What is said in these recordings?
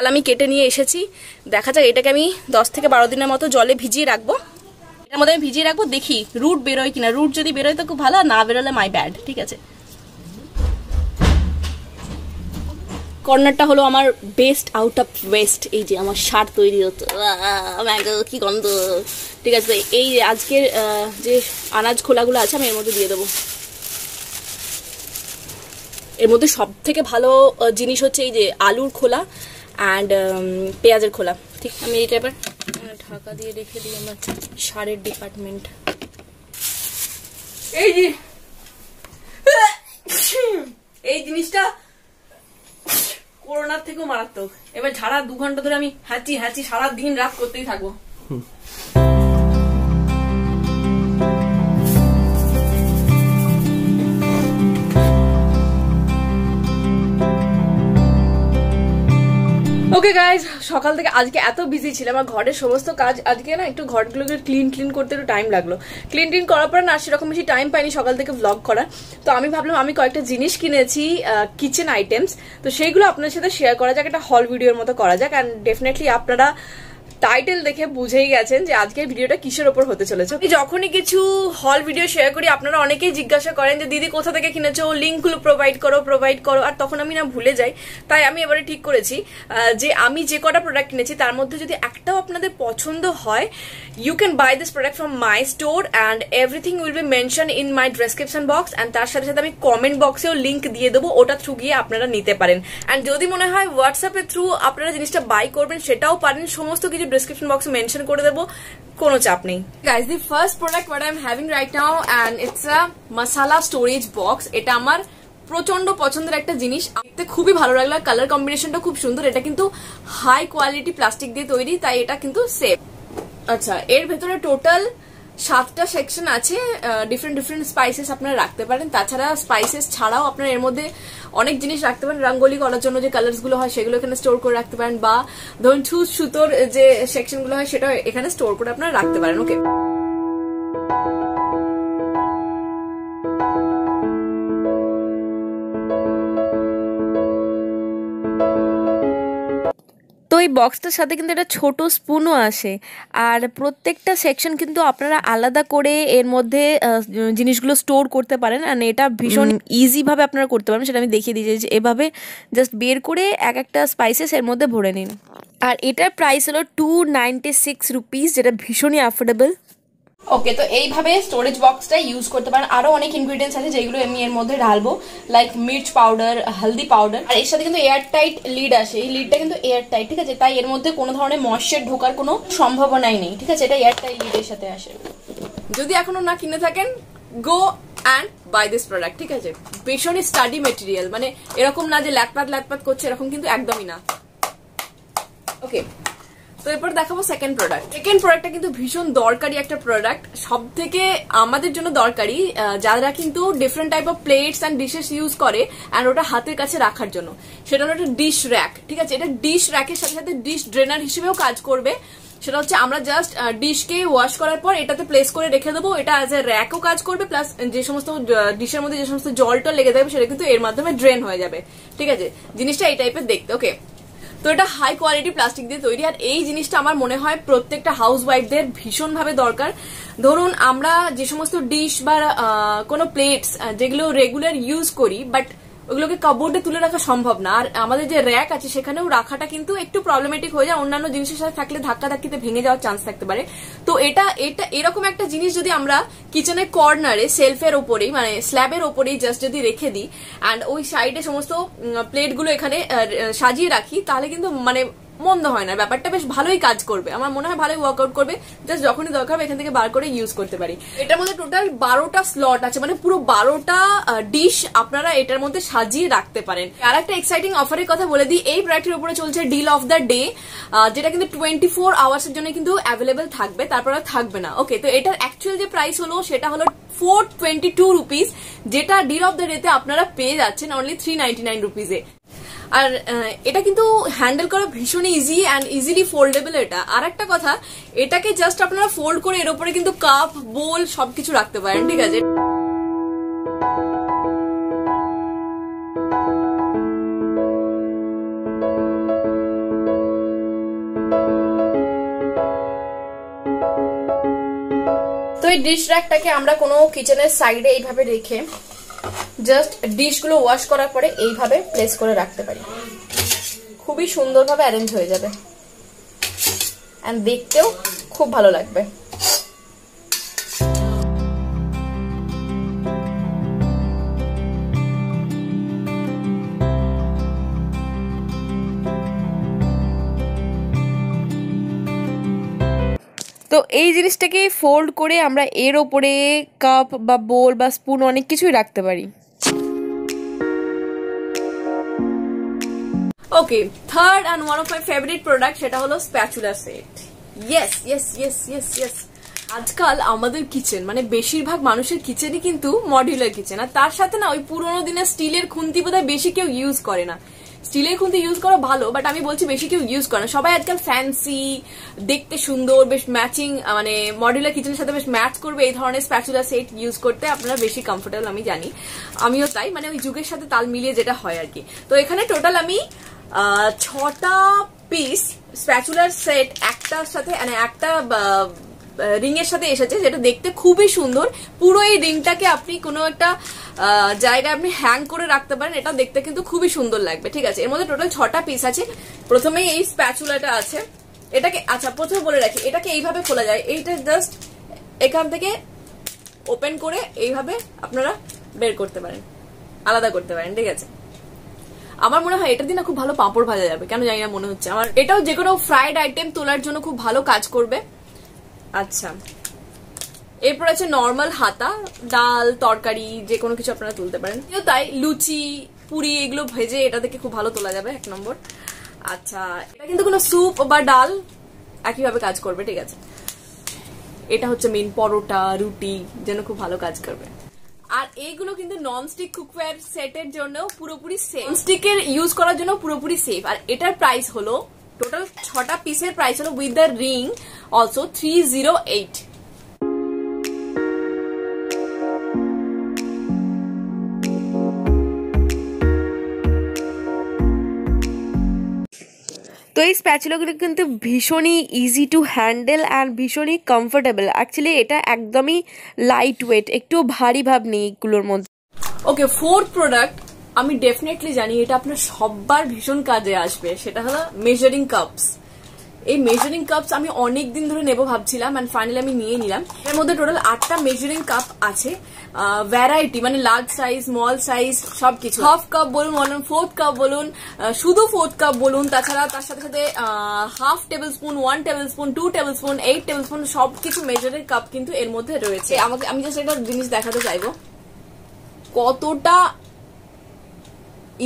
তাহলে আমি কেটে নিয়ে এসেছি। দেখা যাক, এটাকে আমি দশ থেকে বারো দিনের মতো জলে ভিজিয়ে রাখব। এটার মধ্যে আমি ভিজিয়ে রাখব, দেখি রুট বেরোয় কিনা। রুট যদি বেরোয় তো খুব ভালো না বেরোলে মাই ব্যাড ঠিক আছে? কর্নারটা হলো আমার বেস্ট আউট অফ ওয়েস্ট এই যে আমার সার তৈরি হতো। কি গন্ধ। ঠিক আছে, এই আজকের যে আনাজ খোলাগুলো আছে, আমি এর মধ্যে দিয়ে দেবো। এর মধ্যে সব থেকে ভালো জিনিস হচ্ছে এই যে আলুর খোলা। অ্যান্ড পেঁয়াজের খোলা। ঠিক আমি এটা এবার ঢাকা দিয়ে রেখে দিই আমার সারের ডিপার্টমেন্ট এই যে এই জিনিসটা করোনার থেকেও মারাত্মক। এবার ঝাড়া দু ঘণ্টা ধরে আমি হ্যাচি হ্যাঁচি সারাদিন রাত করতেই থাকব। ওকে গাইজ সকাল থেকে আজকে এত বিজি ছিলাম আমার ঘরের সমস্ত কাজ আজকে না একটু ঘরগুলোকে ক্লিন ক্লিন করতে একটু টাইম লাগল। ক্লিন ক্লিন করার পর না সেরকম বেশি টাইম পাইনি সকাল থেকে ব্লগ করার। তো আমি ভাবলাম, আমি কয়েকটা জিনিস কিনেছি কিচেন আইটেমস তো সেইগুলো আপনার সাথে শেয়ার করা যাক, একটা হল ভিডিওর মতো করা যাক। অ্যান্ড ডেফিনেটলি আপনারা টাইটেল দেখে বুঝেই গেছেন যে আজকের ভিডিওটা কিসের ওপর হতে চলেছে। যখনই কিছু হল ভিডিও শেয়ার করি, আপনারা অনেকেই জিজ্ঞাসা করেন যে, দিদি, কোথা থেকে কিনেছো? লিঙ্কগুলো প্রোভাইড করো প্রোভাইড করো। আর তখন আমি না ভুলে যাই। তাই আমি এবারে ঠিক করেছি যে আমি যে কটা প্রোডাক্ট কিনেছি, তার মধ্যে যদি একটাও আপনাদের পছন্দ হয় you can buy this product from my store and everything will be mention in my description box and তার সাথে সাথে আমি কমেন্ট বক্সেও লিঙ্ক দিয়ে দেবো, ওটা থ্রু গিয়ে আপনারা নিতে পারেন। অ্যান্ড যদি মনে হয় হোয়াটসঅ্যাপের থ্রু আপনারা জিনিসটা বাই করবেন, সেটাও পারেন। সমস্ত কিছু ডিসক্রিপশন বক্সে মেনশন করে দেবো, কোনো চাপ নেই। Guys the first product what I am having right now and it's a masala storage box এটা আমার প্রচণ্ড পছন্দের একটা জিনিস। দেখতে খুবই ভালো লাগল কালার কম্বিনেশনটা খুব সুন্দর। এটা কিন্তু হাই কোয়ালিটি প্লাস্টিক দিয়ে তৈরি, তাই এটা কিন্তু সেফ আচ্ছা এর ভেতরে টোটাল সাতটা সেকশন আছে ডিফারেন্ট ডিফারেন্ট স্পাইসেস আপনারা রাখতে পারেন। তাছাড়া স্পাইসেস ছাড়াও আপনারা এর মধ্যে অনেক জিনিস রাখতে পারেন। রঙ্গোলি করার জন্য যে কালার্সগুলো হয়, সেগুলো এখানে স্টোর করে রাখতে পারেন। বা ধরুন সুতোর যে সেকশনগুলো হয়, সেটা এখানে স্টোর করে আপনারা রাখতে পারেন। ওকে এই বক্সটার সাথে কিন্তু একটা ছোট স্পুনও আসে। আর প্রত্যেকটা সেকশন কিন্তু আপনারা আলাদা করে এর মধ্যে জিনিসগুলো স্টোর করতে পারেন। আর এটা ভীষণ ইজিভাবে আপনারা করতে পারেন সেটা আমি দেখিয়ে দিয়েছি যে এভাবে জাস্ট বের করে এক একটা স্পাইসেস এর মধ্যে ভরে নিন। আর এটার প্রাইস হলো টু নাইনটি সিক্স রুপিস যেটা ভীষণই অ্যাফোর্ডেবল ওকে তো এইভাবে স্টোরেজ বক্সটা ইউজ করতে পারেন। আরও অনেক ইনগ্রিডিয়েন্টস আছে যেগুলো আমি এর মধ্যে ঢালবো লাইক মির্চ পাউডার হলদি পাউডার আর এর সাথে কিন্তু এয়ার টাইট লিড আসে। এই লিডটা কিন্তু এয়ার টাইট ঠিক আছে? তাই এর মধ্যে কোনো ধরনের ময়শ্চার ঢোকার কোনো সম্ভাবনাই নেই, ঠিক আছে? এটা এয়ার টাইট লিডের সাথে আসে। যদি এখনও না কিনে থাকেন go and buy this product ঠিক আছে? ভীষণই স্টাডি মেটেরিয়াল মানে এরকম না যে ল্যাটপাত ল্যাটপাত করছে, এরকম কিন্তু একদমই না। ওকে তো এরপর দেখাবো সেকেন্ড প্রোডাক্ট সেকেন্ড প্রোডাক্টটা কিন্তু ভীষণ দরকারি একটা প্রোডাক্ট সব থেকে আমাদের জন্য দরকারি যারা কিন্তু different type of plates and dishes use করে অ্যান্ড ওটা হাতের কাছে রাখার জন্য। সেটা হলো একটা ডিশ র্যাক ঠিক আছে? এটা ডিশ র্যাকের সাথে সাথে ডিশ ড্রেনার হিসেবেও কাজ করবে। সেটা হচ্ছে আমরা জাস্ট ডিশকে ওয়াশ করার পর এটাতে প্লেস করে রেখে দেবো। এটা অ্যাজ এ র্যাকও কাজ করবে প্লাস যে সমস্ত ডিশের মধ্যে যে সমস্ত জলটা লেগে যাবে সেটা কিন্তু এর মাধ্যমে ড্রেন হয়ে যাবে। ঠিক আছে? জিনিসটা এই টাইপের দেখতে। ওকে তো এটা হাই কোয়ালিটি প্লাস্টিক দিয়ে তৈরি, আর এই জিনিসটা আমার মনে হয় প্রত্যেকটা হাউস ওয়াইফদের ভীষণ ভাবে দরকার। ধরুন, আমরা যে সমস্ত ডিশ বা কোনো প্লেটস যেগুলো রেগুলার ইউজ করি বাট ওগুলোকে কাবোর্ডে তুলে রাখা সম্ভব না। আর আমাদের যে র্যাক আছে, সেখানেও রাখাটা কিন্তু একটু প্রবলেমেটিক হয়ে যায়। অন্যান্য জিনিসের সাথে থাকলে ধাক্কা ধাক্কিতে ভেঙে যাওয়ার চান্স থাকতে পারে। তো এটা এটা এরকম একটা জিনিস যদি আমরা কিচেনের কর্নারে সেলফের ওপরেই মানে স্ল্যাবের ওপরেই জাস্ট যদি রেখে দিই অ্যান্ড ওই সাইডে সমস্ত প্লেটগুলো এখানে সাজিয়ে রাখি, তাহলে কিন্তু মানে মন্দ হয় না, ব্যাপারটা বেশ ভালোই কাজ করবে। আমার মনে হয় ভালোই ওয়ার্কআউট করবে জাস্ট যখনই দরকার হবে এখান থেকে বার করে ইউজ করতে পারি। এটার মধ্যে টোটাল বারোটা স্লট আছে মানে পুরো বারোটা ডিশ আপনারা এটার মধ্যে সাজিয়ে রাখতে পারেন। আর একটা এক্সাইটিং অফারের কথা বলে দিই, এই প্রোডাক্টের উপরে চলছে ডিল অফ দ্য ডে যেটা কিন্তু টোয়েন্টি ফোর আওয়ার্স এর জন্য কিন্তু অ্যাভেলেবেল থাকবে, তারপর থাকবে না। ওকে তো এটার অ্যাকচুয়াল যে প্রাইস হলো, সেটা হলো ফোর টোয়েন্টি টু রুপিস যেটা ডিল অফ দ্য ডেতে আপনারা পেয়ে যাচ্ছেন অনলি থ্রি নাইনটি নাইন রুপিসে আর এটা কিন্তু হ্যান্ডেল করা ভীষণ ইজি অ্যান্ড ইজিলি ফোল্ডেবল এটা। আর একটা কথা, এটাকে জাস্ট আপনারা ফোল্ড করে এর উপরে কিন্তু কাপ বোল সবকিছু রাখতে পারেন, ঠিক আছে? তো এই ডিশ র্যাকটাকে আমরা কোনো কিচেনের সাইডে এইভাবে রেখে জাস্ট ডিশগুলো ওয়াশ করার পরে এইভাবে প্লেস করে রাখতে পারি। খুবই সুন্দরভাবে অ্যারেঞ্জ হয়ে যাবে। অ্যান্ড দেখতেও খুব ভালো লাগবে। তো এই জিনিসটাকে ফোল্ড করে আমরা এর ওপরে কাপ বা বোল বা স্পুন অনেক কিছুই রাখতে পারি। Okay third and one of my favourite product সেটা হলো spatula set yes yes yes yes yes আজকাল আমাদের কিচেন মানে বেশিরভাগ মানুষের কিচেনই কিন্তু মডিউলার কিচেন আর তার সাথে না, ওই পুরোনো দিনের স্টিলের খুন্তি বোধহয় বেশি কেউ ইউজ করে না। স্টিলের খুন্তি ইউজ করা ভালো বাট আমি বলছি বেশি কেউ ইউজ করে না। সবাই আজকাল ফ্যান্সি দেখতে সুন্দর, বেশ ম্যাচিং মানে মডিউলার কিচেনের সাথে বেশ ম্যাচ করবে এই ধরনের স্প্যাচুলা সেট ইউজ করতে আপনারা বেশি কমফোর্টেবল আমি জানি। আমিও তাই মানে ওই যুগের সাথে তাল মিলিয়ে যেটা হয় আর কি। তো এখানে টোটাল আমি ছটা পিস স্প্যাচুলার সেট একটার সাথে মানে একটা রিং এর সাথে এসেছে, যেটা দেখতে খুবই সুন্দর। পুরো এই রিংটাকে আপনি কোনো একটা জায়গায় আপনি হ্যাং করে রাখতে পারেন, এটা দেখতে কিন্তু খুবই সুন্দর লাগবে, ঠিক আছে? এর মধ্যে টোটাল ছটা পিস আছে। প্রথমেই এই স্প্যাচুলাটা আছে। এটাকে আচ্ছা প্রথমে বলে রাখি, এটাকে এইভাবে খোলা যায়। এইটা জাস্ট এখান থেকে ওপেন করে এইভাবে আপনারা বের করতে পারেন। আলাদা করতে পারেন, ঠিক আছে? আমার মনে হয় এটা দিয়ে না খুব ভালো পাঁপড় ভাজা যাবে, কেন জানি না মনে হচ্ছে। আমার এটাও যে কোনো ফ্রাইড আইটেম তোলার জন্য খুব ভালো কাজ করবে। আচ্ছা। এরপর আছে নর্মাল হাতা, ডাল, তরকারি যে কোনো কিছু আপনারা তুলতে পারেন। তাই, লুচি, পুরি এগুলো ভেজে এটা থেকে খুব ভালো তোলা যাবে, এক নম্বর। আচ্ছা এটা কিন্তু কোনো স্যুপ বা ডাল একইভাবে কাজ করবে, ঠিক আছে। এটা হচ্ছে মেন পরোটা, রুটি, যেন খুব ভালো কাজ করবে। আর এইগুলো কিন্তু নন স্টিক কুকওয়্যার সেটের জন্য পুরোপুরি সেফ স্টিকের ইউজ করার জন্য পুরোপুরি সেফ আর এটার প্রাইস হলো টোটাল ছটা পিসের প্রাইস হলো with the ring also three zero eight তো এই স্প্যাচুলাগুলো কিন্তু ভীষণই ইজি টু হ্যান্ডেল অ্যান্ড ভীষণই কমফোর্টেবল অ্যাকচুয়ালি এটা একদমই লাইট ওয়েট একটু ভারী ভাব নেই এগুলোর মধ্যে। ওকে ফোর প্রোডাক্ট আমি ডেফিনেটলি জানি, এটা আপনার সববার ভীষণ কাজে আসবে, সেটা হলো মেজারিং কাপস এই মেজারিং কাপস আমি অনেক দিন ধরে নেব ভাবছিলাম অ্যান্ড ফাইনালি আমি নিয়ে নিলাম। এর মধ্যে টোটাল আটটা মেজারিং কাপ আছে ভ্যারাইটি মানে লার্জ সাইজ স্মল সাইজ সবকিছু। হাফ কাপ বলুন ওয়ান ফোর্থ কাপ বলুন শুধু ফোর্থ কাপ বলুন তাছাড়া তার সাথে সাথে half tablespoon one tablespoon two tablespoon eight tablespoon সবকিছু মেজারের কাপ কিন্তু এর মধ্যে রয়েছে। আমাকে আমি জাস্ট একটা জিনিস দেখাতে চাইব। কতটা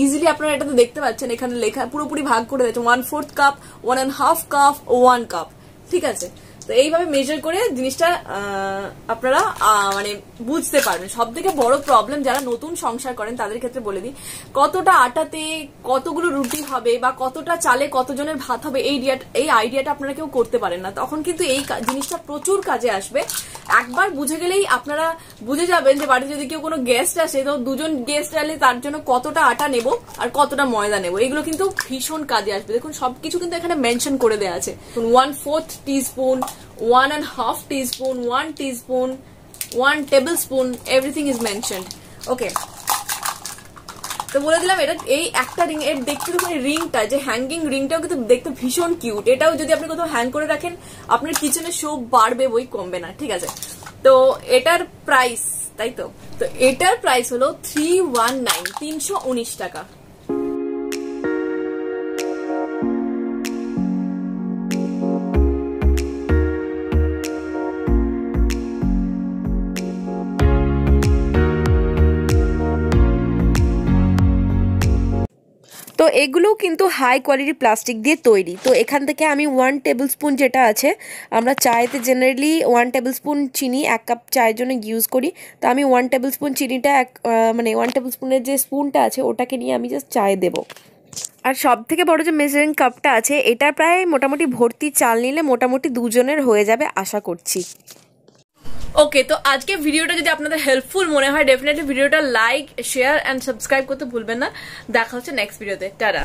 ইজিলি আপনারা এটাতে দেখতে পাচ্ছেন, এখানে লেখা পুরোপুরি ভাগ করে দিয়েছে one fourth cup one and half cup one cup ঠিক আছে? তো এইভাবে মেজার করে জিনিসটা আপনারা মানে বুঝতে পারবেন। সব থেকে বড় প্রবলেম যারা নতুন সংসার করেন, তাদের ক্ষেত্রে বলে দিই, কতটা আটাতে কতগুলো রুটি হবে বা কতটা চালে কতজনের ভাত হবে, এই এই আইডিয়াটা আপনারা কেউ করতে পারেন না। তখন কিন্তু এই জিনিসটা প্রচুর কাজে আসবে। একবার বুঝে গেলেই আপনারা বুঝে যাবেন যে বাড়িতে যদি কেউ কোনো গেস্ট আসে, তো দুজন গেস্ট এলে তার জন্য কতটা আটা নেব আর কতটা ময়দা নেব? এগুলো কিন্তু ভীষণ কাজে আসবে। দেখুন, সবকিছু কিন্তু এখানে মেনশন করে দেওয়া আছে। One fourth teaspoon one and half teaspoon one teaspoon one tablespoon everything is mention okay তো বলে দিলাম, এটা এই একটা রিং এর দেখতে দেখুন রিংটা যে হ্যাঙ্গিং রিংটাও কিন্তু দেখতে ভীষণ কিউট এটাও যদি আপনি কোথাও হ্যাং করে রাখেন, আপনার কিচেনে শো বাড়বে বই কমবে না, ঠিক আছে? তো এটার প্রাইস তাই তো? তো এটার প্রাইস হলো থ্রি ওয়ান নাইন তিনশো উনিশ টাকা। তো এগুলোও কিন্তু হাই কোয়ালিটি প্লাস্টিক দিয়ে তৈরি। তো এখান থেকে আমি ওয়ান টেবিল স্পুন যেটা আছে, আমরা চায়েতে জেনারেলি ওয়ান টেবিল স্পুন চিনি, এক কাপ চায়ের জন্য ইউজ করি। তো আমি ওয়ান টেবিল স্পুন চিনিটা এক মানে ওয়ান টেবিল স্পুনের যে স্পুনটা আছে, ওটাকে নিয়ে আমি জাস্ট চায়ে দেবো। আর সব থেকে বড় যে মেজারিং কাপটা আছে এটা প্রায় মোটামুটি ভর্তি চাল নিলে মোটামুটি দুজনের হয়ে যাবে, আশা করছি। ওকে তো আজকে ভিডিওটা যদি আপনাদের হেল্পফুল মনে হয় ডেফিনেটলি ভিডিওটা লাইক শেয়ার অ্যান্ড সাবস্ক্রাইব করতে ভুলবেন না। দেখা হচ্ছে নেক্সট ভিডিওতে টাটা।